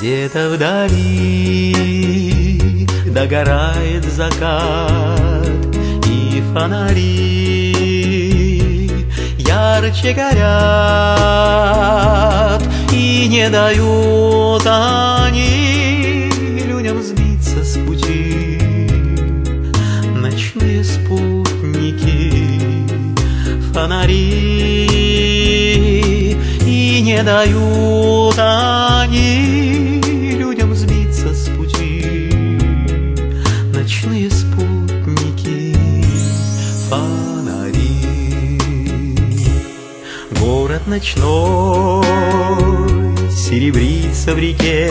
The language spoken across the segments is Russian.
Где-то вдали догорает закат И фонари. Ярче горят И не дают они людям сбиться с пути. Ночные спутники, фонари. И не дают они Ночные спутники, фонари. Город ночной серебрится в реке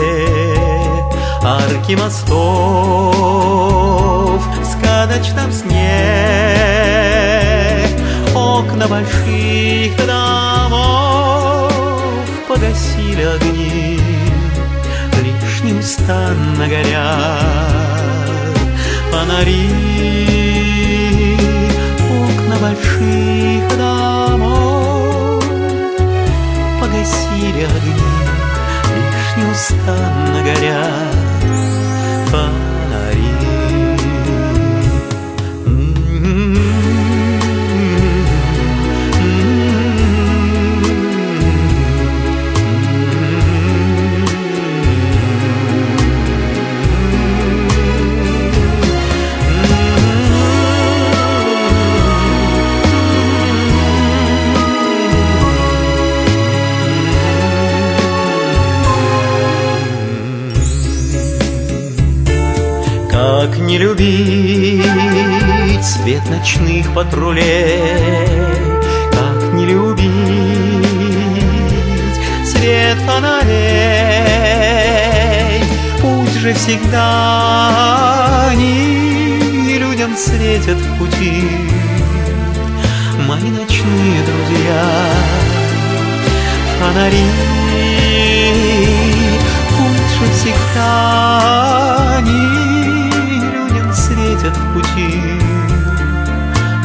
Арки мостов в сказочном сне Окна больших домов погасили огни Лишь неустанно горят фонари. Окна больших домов погасили огни Лишь неустанно горят Как не любить свет ночных патрулей, Как не любить свет фонарей. Пусть же всегда они людям светят в пути, Мои ночные друзья, фонари.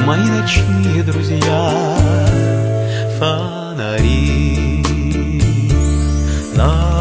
мои ночные друзья, фонари. На